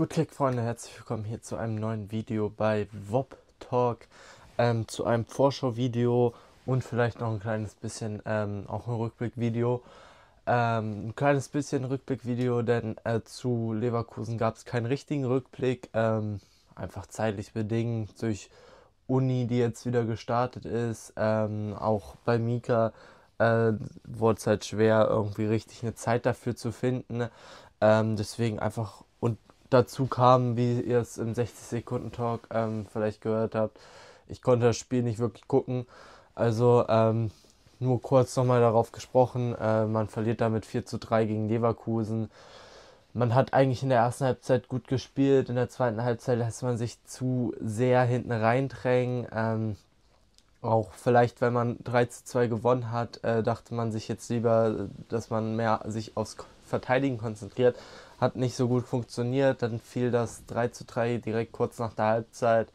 Gut Klick Freunde, herzlich willkommen hier zu einem neuen Video bei WOP Talk, ähm, zu einem Vorschau-Video und vielleicht noch ein kleines bisschen ähm, auch ein Rückblick-Video. Ähm, ein kleines bisschen Rückblick-Video, denn äh, zu Leverkusen gab es keinen richtigen Rückblick, ähm, einfach zeitlich bedingt durch Uni, die jetzt wieder gestartet ist, ähm, auch bei Mika äh, wurde es halt schwer, irgendwie richtig eine Zeit dafür zu finden. Ähm, deswegen einfach und dazu kam, wie ihr es im 60-Sekunden-Talk ähm, vielleicht gehört habt, ich konnte das Spiel nicht wirklich gucken. Also ähm, nur kurz nochmal darauf gesprochen, äh, man verliert damit 4 zu 3 gegen Leverkusen. Man hat eigentlich in der ersten Halbzeit gut gespielt, in der zweiten Halbzeit lässt man sich zu sehr hinten reindrängen. Ähm, auch vielleicht, wenn man 3 zu 2 gewonnen hat, äh, dachte man sich jetzt lieber, dass man mehr sich aufs Verteidigen konzentriert hat nicht so gut funktioniert. Dann fiel das 3 zu 3 direkt kurz nach der Halbzeit.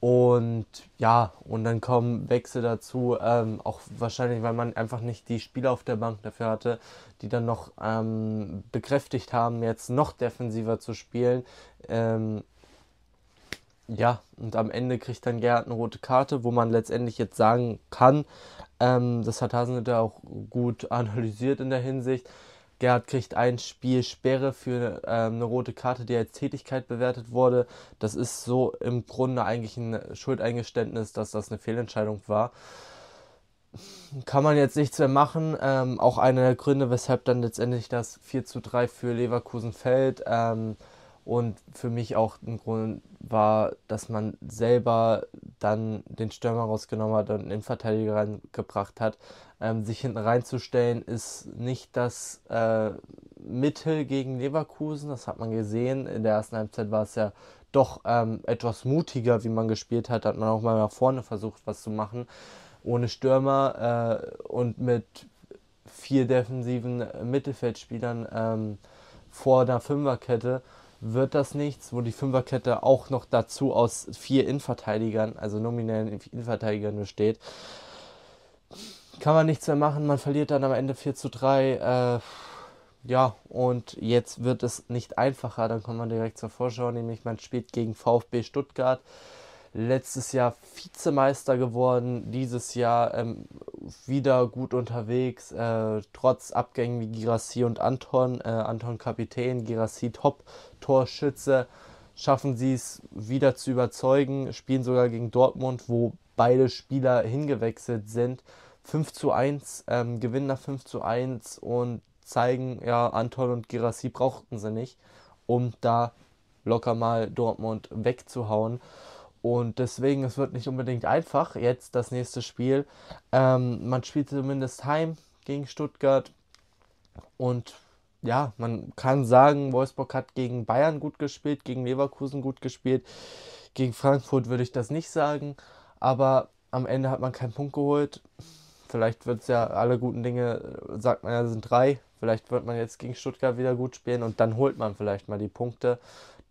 Und ja, und dann kommen Wechsel dazu, ähm, auch wahrscheinlich, weil man einfach nicht die Spieler auf der Bank dafür hatte, die dann noch ähm, bekräftigt haben, jetzt noch defensiver zu spielen. Ähm, ja, und am Ende kriegt dann Gerhard eine rote Karte, wo man letztendlich jetzt sagen kann, ähm, das hat Hasenhüttl auch gut analysiert in der Hinsicht, Gerhard kriegt ein Spiel Sperre für ähm, eine rote Karte, die als Tätigkeit bewertet wurde. Das ist so im Grunde eigentlich ein Schuldeingeständnis, dass das eine Fehlentscheidung war. Kann man jetzt nichts mehr machen. Ähm, auch einer der Gründe, weshalb dann letztendlich das 4 zu 3 für Leverkusen fällt. Ähm, und für mich auch ein Grund war, dass man selber dann den Stürmer rausgenommen hat und einen Innenverteidiger reingebracht hat. Ähm, sich hinten reinzustellen ist nicht das äh, Mittel gegen Leverkusen, das hat man gesehen. In der ersten Halbzeit war es ja doch ähm, etwas mutiger, wie man gespielt hat. Hat man auch mal nach vorne versucht, was zu machen. Ohne Stürmer äh, und mit vier defensiven Mittelfeldspielern ähm, vor der Fünferkette wird das nichts, wo die Fünferkette auch noch dazu aus vier Innenverteidigern, also nominellen Innenverteidigern besteht. Kann man nichts mehr machen, man verliert dann am Ende 4 zu 3. Äh, ja, und jetzt wird es nicht einfacher, dann kommt man direkt zur Vorschau, nämlich man spielt gegen VfB Stuttgart letztes Jahr Vizemeister geworden, dieses Jahr ähm, wieder gut unterwegs, äh, trotz Abgängen wie Girassi und Anton. Äh, Anton Kapitän, Girassi Top-Torschütze. Schaffen sie es wieder zu überzeugen, spielen sogar gegen Dortmund, wo beide Spieler hingewechselt sind. 5 zu 1, ähm, gewinnen nach 5 zu 1 und zeigen, ja, Anton und Girassi brauchten sie nicht, um da locker mal Dortmund wegzuhauen. Und deswegen, es wird nicht unbedingt einfach, jetzt das nächste Spiel. Ähm, man spielt zumindest heim gegen Stuttgart. Und ja, man kann sagen, Wolfsburg hat gegen Bayern gut gespielt, gegen Leverkusen gut gespielt. Gegen Frankfurt würde ich das nicht sagen. Aber am Ende hat man keinen Punkt geholt. Vielleicht wird es ja alle guten Dinge, sagt man ja, sind drei. Vielleicht wird man jetzt gegen Stuttgart wieder gut spielen und dann holt man vielleicht mal die Punkte.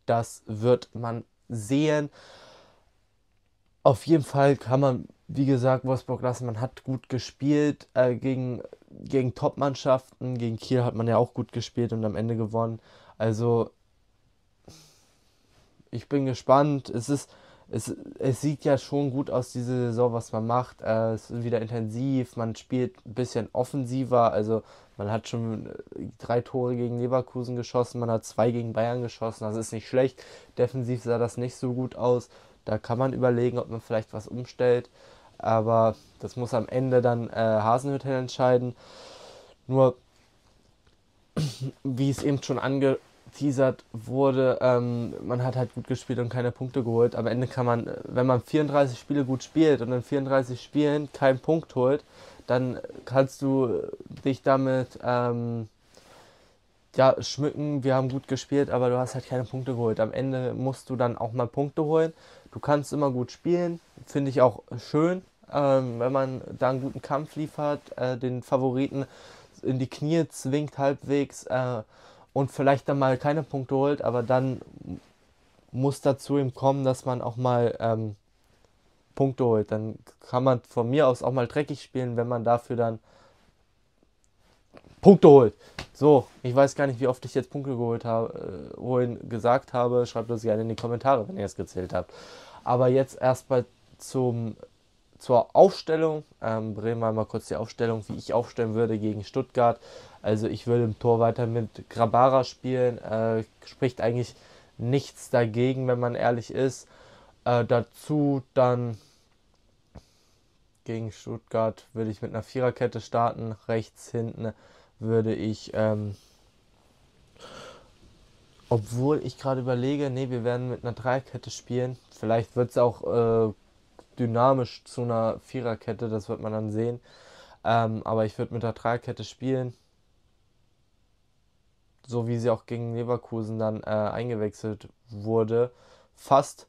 Das wird man sehen. Auf jeden Fall kann man, wie gesagt, Wolfsburg lassen. Man hat gut gespielt äh, gegen, gegen Top-Mannschaften. Gegen Kiel hat man ja auch gut gespielt und am Ende gewonnen. Also, ich bin gespannt. Es ist. Es, es sieht ja schon gut aus, diese Saison, was man macht. Äh, es ist wieder intensiv, man spielt ein bisschen offensiver. Also man hat schon äh, drei Tore gegen Leverkusen geschossen, man hat zwei gegen Bayern geschossen. Das ist nicht schlecht. Defensiv sah das nicht so gut aus. Da kann man überlegen, ob man vielleicht was umstellt. Aber das muss am Ende dann äh, Hasenhüttel entscheiden. Nur, wie es eben schon angeteasert wurde, ähm, man hat halt gut gespielt und keine Punkte geholt. Am Ende kann man, wenn man 34 Spiele gut spielt und in 34 Spielen keinen Punkt holt, dann kannst du dich damit ähm, ja, schmücken, wir haben gut gespielt, aber du hast halt keine Punkte geholt. Am Ende musst du dann auch mal Punkte holen. Du kannst immer gut spielen, finde ich auch schön, ähm, wenn man da einen guten Kampf liefert, äh, den Favoriten in die Knie zwingt halbwegs äh, und vielleicht dann mal keine Punkte holt, aber dann muss dazu ihm kommen, dass man auch mal ähm, Punkte holt. Dann kann man von mir aus auch mal dreckig spielen, wenn man dafür dann Punkte holt. So, ich weiß gar nicht, wie oft ich jetzt Punkte geholt habe, äh, wohin gesagt habe. Schreibt das gerne in die Kommentare, wenn ihr es gezählt habt. Aber jetzt erstmal zum zur Aufstellung. Ähm, bringen wir mal kurz die Aufstellung, wie ich aufstellen würde gegen Stuttgart. Also ich würde im Tor weiter mit Grabara spielen. Äh, spricht eigentlich nichts dagegen, wenn man ehrlich ist. Äh, dazu dann gegen Stuttgart würde ich mit einer Viererkette starten. Rechts hinten würde ich, ähm, obwohl ich gerade überlege, nee, wir werden mit einer Dreierkette spielen. Vielleicht wird es auch äh, dynamisch zu einer Viererkette, das wird man dann sehen. Ähm, aber ich würde mit der Dreierkette spielen. So wie sie auch gegen Leverkusen dann äh, eingewechselt wurde. Fast.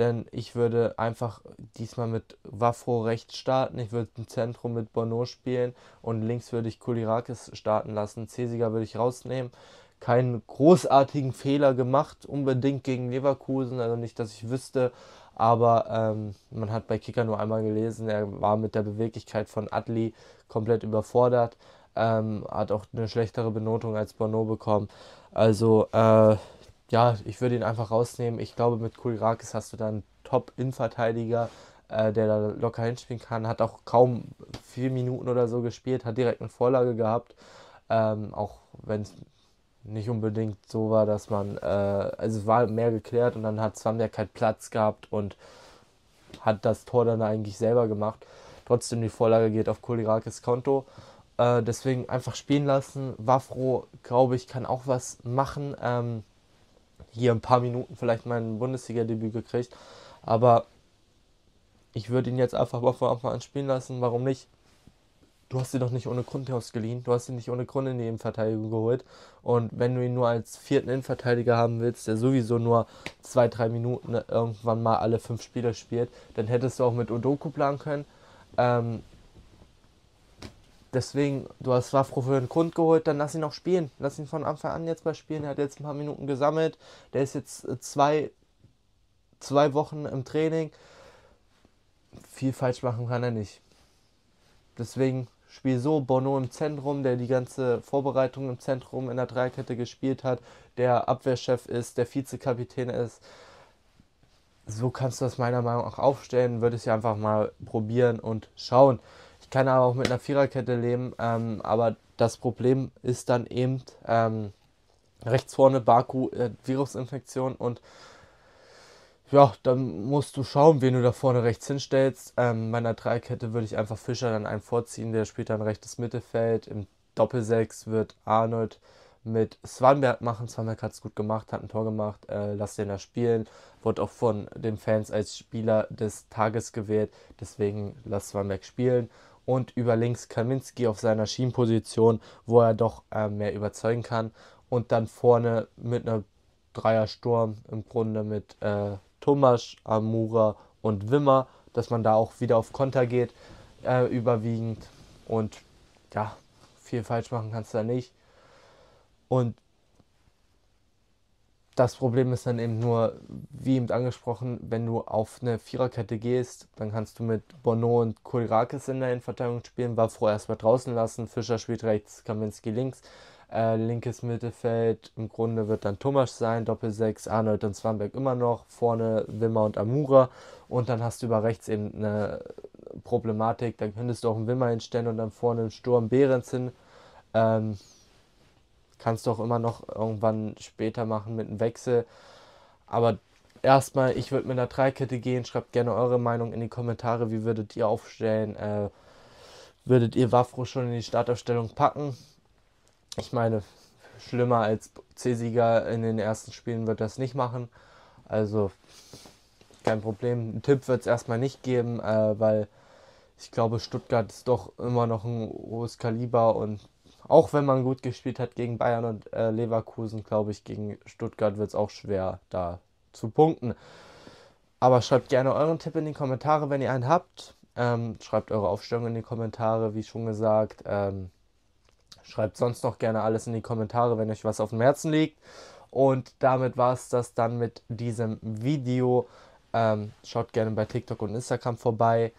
Denn ich würde einfach diesmal mit Wafro rechts starten. Ich würde im Zentrum mit Bono spielen. Und links würde ich Kulirakis starten lassen. Cesiger würde ich rausnehmen. Keinen großartigen Fehler gemacht, unbedingt gegen Leverkusen. Also nicht, dass ich wüsste. Aber ähm, man hat bei Kicker nur einmal gelesen, er war mit der Beweglichkeit von Adli komplett überfordert. Ähm, hat auch eine schlechtere Benotung als Bono bekommen. Also, äh, ja, ich würde ihn einfach rausnehmen. Ich glaube, mit Kulirakis hast du dann Top-Innenverteidiger, äh, der da locker hinspielen kann. Hat auch kaum vier Minuten oder so gespielt, hat direkt eine Vorlage gehabt. Ähm, auch wenn es nicht unbedingt so war, dass man, äh, also es war mehr geklärt und dann hat Swanberg halt Platz gehabt und hat das Tor dann eigentlich selber gemacht. Trotzdem die Vorlage geht auf Kolirakis Konto. Äh, deswegen einfach spielen lassen. Wafro, glaube ich, kann auch was machen. Ähm, hier ein paar Minuten vielleicht mein Bundesliga-Debüt gekriegt. Aber ich würde ihn jetzt einfach mal von Anfang an spielen lassen. Warum nicht? du hast ihn doch nicht ohne Grund ausgeliehen. Du hast ihn nicht ohne Grund in die Innenverteidigung geholt. Und wenn du ihn nur als vierten Innenverteidiger haben willst, der sowieso nur zwei, drei Minuten irgendwann mal alle fünf Spiele spielt, dann hättest du auch mit Odoku planen können. Ähm, deswegen, du hast Wafro für den Grund geholt, dann lass ihn auch spielen. Lass ihn von Anfang an jetzt mal spielen. Er hat jetzt ein paar Minuten gesammelt. Der ist jetzt äh, zwei, zwei Wochen im Training. Viel falsch machen kann er nicht. Deswegen Spiel so, Bono im Zentrum, der die ganze Vorbereitung im Zentrum in der Dreikette gespielt hat, der Abwehrchef ist, der Vizekapitän ist. So kannst du das meiner Meinung nach aufstellen, würde ich einfach mal probieren und schauen. Ich kann aber auch mit einer Viererkette leben, ähm, aber das Problem ist dann eben ähm, rechts vorne Baku äh, Virusinfektion und ja, dann musst du schauen, wen du da vorne rechts hinstellst. Ähm, meiner Dreikette würde ich einfach Fischer dann einen vorziehen, der spielt dann rechtes Mittelfeld. Im Doppelsechs wird Arnold mit Swanberg machen. Swanberg hat es gut gemacht, hat ein Tor gemacht, äh, lass den da spielen. Wurde auch von den Fans als Spieler des Tages gewählt, deswegen lass Swanberg spielen. Und über links Kaminski auf seiner Schienenposition, wo er doch äh, mehr überzeugen kann. Und dann vorne mit einer Dreiersturm im Grunde mit äh, Thomas, Amura und Wimmer, dass man da auch wieder auf Konter geht, äh, überwiegend. Und ja, viel falsch machen kannst du da nicht. Und das Problem ist dann eben nur, wie eben angesprochen, wenn du auf eine Viererkette gehst, dann kannst du mit Bono und Kulrakis in der Innenverteidigung spielen, war vorher erstmal draußen lassen, Fischer spielt rechts, Kaminski links. Äh, linkes Mittelfeld im Grunde wird dann Thomas sein, Doppel 6, Arnold und Swamberg immer noch, vorne Wimmer und Amura und dann hast du über rechts eben eine Problematik, dann könntest du auch einen Wimmer hinstellen und dann vorne einen Sturm Behrens hin. Ähm, kannst du auch immer noch irgendwann später machen mit einem Wechsel. Aber erstmal, ich würde mit einer Dreikette gehen. Schreibt gerne eure Meinung in die Kommentare. Wie würdet ihr aufstellen? Äh, würdet ihr Wafro schon in die Startaufstellung packen? Ich meine, schlimmer als C-Sieger in den ersten Spielen wird das nicht machen. Also kein Problem. Einen Tipp wird es erstmal nicht geben, äh, weil ich glaube, Stuttgart ist doch immer noch ein hohes Kaliber und auch wenn man gut gespielt hat gegen Bayern und äh, Leverkusen, glaube ich, gegen Stuttgart wird es auch schwer, da zu punkten. Aber schreibt gerne euren Tipp in die Kommentare, wenn ihr einen habt. Ähm, schreibt eure Aufstellung in die Kommentare, wie schon gesagt. Ähm, Schreibt sonst noch gerne alles in die Kommentare, wenn euch was auf dem Herzen liegt. Und damit war es das dann mit diesem Video. Ähm, schaut gerne bei TikTok und Instagram vorbei.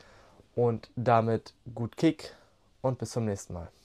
Und damit gut Kick und bis zum nächsten Mal.